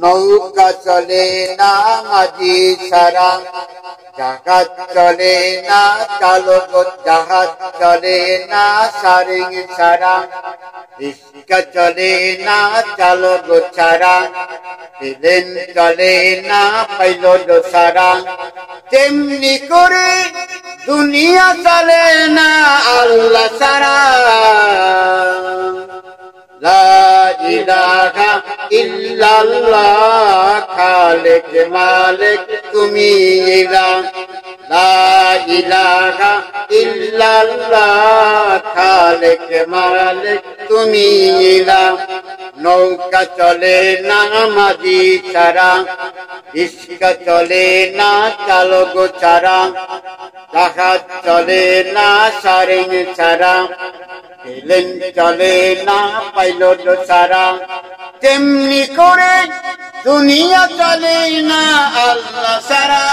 নৌকা চলে না মাঝি ছাড়া জাহাজ চলে না, চালক জাহাজ চলে না, সারিং ছাড়া রিক্সা চলে না, চালক ছাড়া। প্লেন চলে না, পাইলট ছাড়া। তেমনি করে দুনিয়া চলে না, আল্লাহ ছাড়া। ইলাহা ইল্লাল্লাহ, খালেক মালিক তুমি তুমি নৌকা চলে না, মাঝি ছাড়া রিস্কা চলে না, চালক ছাড়া, জাহাজ চলে না, সারেং ছাড়া চলে না, পাইলট ছাড়া তেমনি করে দুনিয়া চলে না আল্লাহ সারা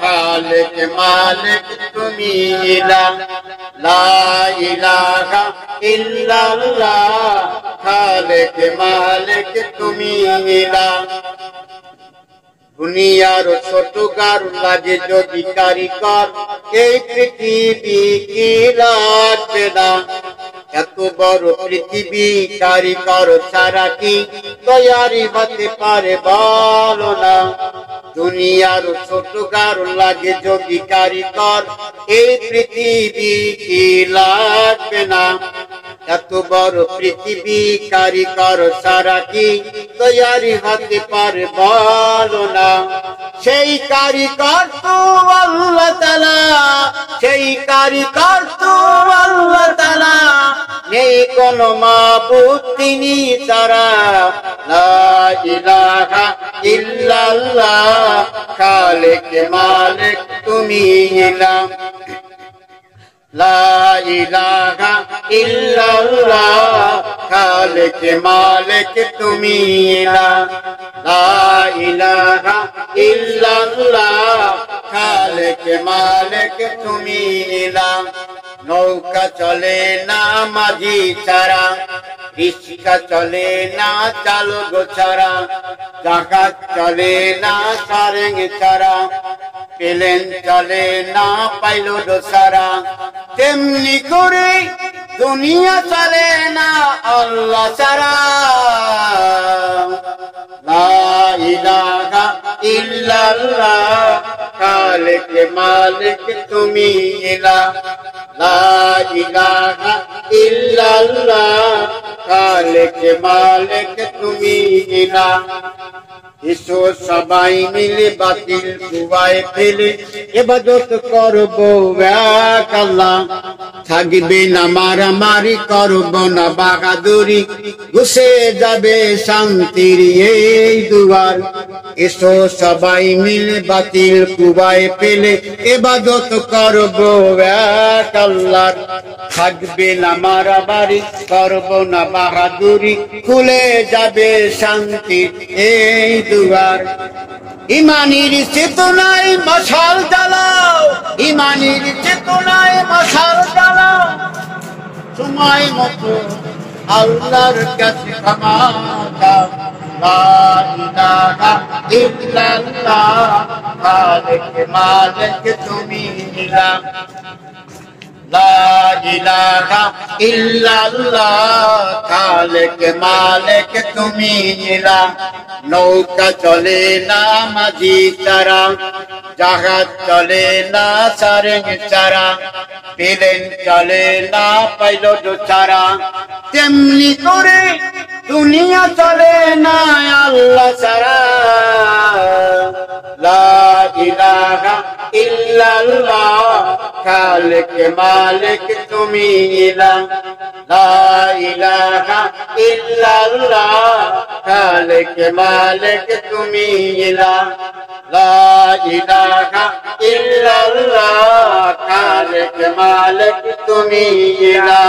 খালিক মালিক তুমি ইল্লাল্লাহ মালিক তুমি দুনিয়ার ছোট কার লাগে যদি কারিকর এই পৃথিবী কি লাগবে না এত বড় পৃথিবী কারিকর ছাড়া কি তৈয়ারি হতে পারে বলো না? দুনিয়ার ছোট কার লাগে যদি কারিকর এই পৃথিবী কি লাগবে না এত বড় পৃথিবী কারিকর সারা কি তৈয়ারি হতে পারে বলো না? সেই কারিকর তো আল্লাহ তালা সেই কারিকর তো আল্লাহ তালা নেই কোন মাবুদ তিনি তারা ইলাহা ইল্লাল্লাহ, খালিক মালিক তুমি ইলা লা ইলাহা ইল্লাল্লাহ, খালিক মালিক তুমি লা ইলাহা ইল্লাল্লাহ, খালিক মালিক তুমি ইলা নৌকা চলে না, মাঝি ছাড়া। রিক্সা চলে না চালক ছাড়া জাহাজ চলে না সারেং ছাড়া। প্লেন চলে না, পাইলট ছাড়া। তেমনি করে দুনিয়া চলে না আল্লাহ ইল্লাল্লাহ, খালিক মালিক তুমি খালিক মালিক তুমি এসো সবাই মিলে বাতিল কুয়ায় ফেলে, এবাদত করব এক আল্লাহ। থাকবে না, মারামারি করব না, বাহাদুরি। ঘুষে যাবে শান্তির এই দুয়ার। এসো সবাই মিলে বাতিল কুবায় পেলে এবাদত করব এক থাকবে না, মারামারি করব না, বাহাদুরি। খুলে যাবে শান্তি এই দুয়ার। ইমানির চেতনায় মশাল জ্বালাও, ইমানির চেতনায় মশাল জ্বালাও। সময় মতো আল্লাহর কাছে ক্ষমা চাও। তুমি ইল্লাল্লাহ মালিক, তুমি ইলা নৌকা চলে না, মাঝি তারা। জাহাজ চলে না সারেং চারা। প্লেন চলে না, পাইলট ছাড়া তেমনি করে দুনিয়া চলে না, আল্লাহ ইল্লাল্লাহ, খালিক মালিক তুমি লা ইলাহা ইল্লাল্লাহ, খালিক মালিক তুমি লা ইলাহা ইল্লাল্লাহ, খালিক মালিক তুমি ইলা।